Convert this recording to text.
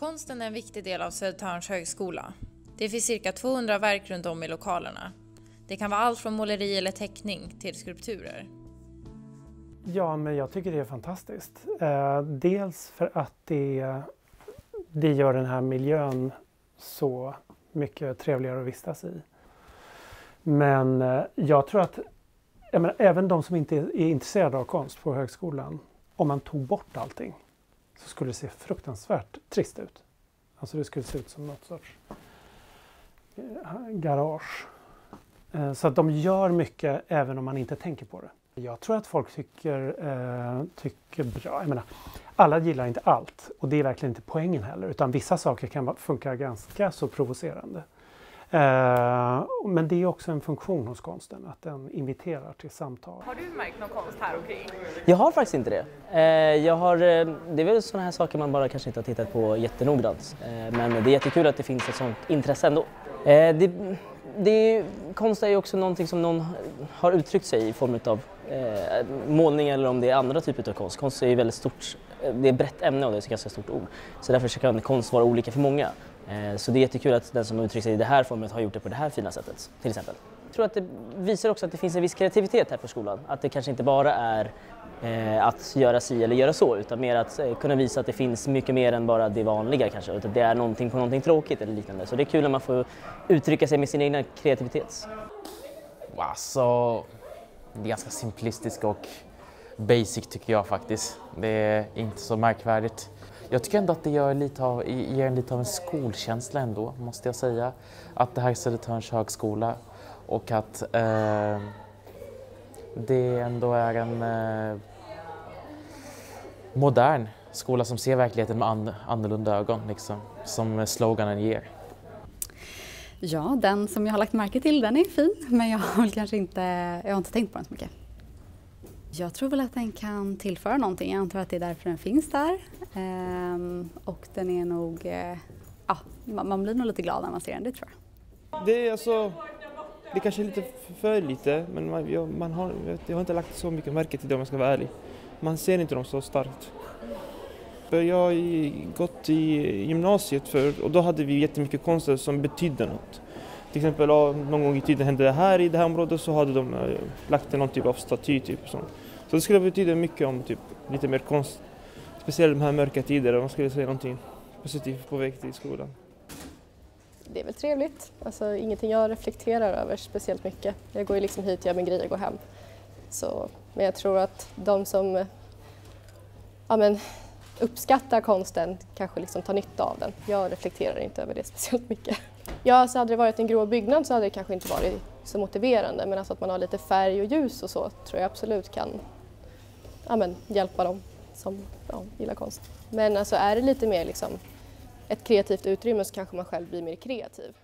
Konsten är en viktig del av Södertörns högskola. Det finns cirka 200 verk runt om i lokalerna. Det kan vara allt från måleri eller teckning till skulpturer. Ja, men jag tycker det är fantastiskt. Eh, dels för att det, det gör den här miljön så mycket trevligare att vistas i. Men eh, jag tror att jag menar, även de som inte är intresserade av konst på högskolan, om man tog bort allting så skulle det se fruktansvärt trist ut. Alltså det skulle se ut som något sorts eh, garage. Eh, så att de gör mycket även om man inte tänker på det. Jag tror att folk tycker, eh, tycker bra. Jag menar, alla gillar inte allt och det är verkligen inte poängen heller utan vissa saker kan funka ganska så provocerande. Eh, men det är också en funktion hos konsten, att den inviterar till samtal. Har du märkt någon konst här omkring? Jag har faktiskt inte det. Eh, jag har, eh, det är väl sådana här saker man bara kanske inte har tittat på jättenoggrant. Men det är jättekul att det finns ett sådant intresse ändå. Det, det, konst är ju också någonting som någon har uttryckt sig i form av eh, målning eller om det är andra typer av konst. Konst är ju väldigt stort, det är ett brett ämne och det är ett ganska stort ord. Så därför kan konst vara olika för många. Eh, så det är jättekul att den som uttrycker sig i det här formet har gjort det på det här fina sättet, till exempel. Jag tror att det visar också att det finns en viss kreativitet här på skolan. Att det kanske inte bara är eh, att göra si eller göra så, utan mer att eh, kunna visa att det finns mycket mer än bara det vanliga kanske. Att det är någonting på någonting tråkigt eller liknande. Så det är kul när man får uttrycka sig med sin egen kreativitet. Alltså, det är ganska simplistiskt och basic tycker jag faktiskt. Det är inte så märkvärdigt. Jag tycker ändå att det gör lite av, ger lite av en skolkänsla ändå, måste jag säga. Att det här är Södertörns högskola och att eh, det ändå är en eh, modern skola som ser verkligheten med an annorlunda ögon, liksom, som sloganen ger. Ja, den som jag har lagt märke till, den är fin, men jag har kanske inte, jag har inte tänkt på den så mycket. Jag tror väl att den kan tillföra någonting. Jag antar att det är därför den finns där. Ehm, och den är nog, eh, ja, man blir nog lite glad när man ser den, det tror jag. Det är alltså, det kanske är lite för lite, men man, jag, man har, jag har inte lagt så mycket märke till det om jag ska vara ärlig. Man ser inte dem så starkt. Jag har gått i gymnasiet för, och då hade vi jättemycket konster som betydde något. Till exempel någon gång i tiden hände det här i det här området så hade de eh, lagt någon typ av staty. Typ, så. så det skulle betyda mycket om typ, lite mer konst. Speciellt de här mörka tiderna, man skulle säga någonting positivt på väg till skolan. Det är väl trevligt. Alltså, ingenting jag reflekterar över speciellt mycket. Jag går ju liksom hit, gör min grej och går hem. Så, men jag tror att de som ja, men, uppskattar konsten kanske liksom tar nytta av den. Jag reflekterar inte över det speciellt mycket. Ja, så hade det varit en grå byggnad så hade det kanske inte varit så motiverande men alltså att man har lite färg och ljus och så tror jag absolut kan ja, men, hjälpa dem som ja, gillar konst. Men alltså är det lite mer liksom ett kreativt utrymme så kanske man själv blir mer kreativ.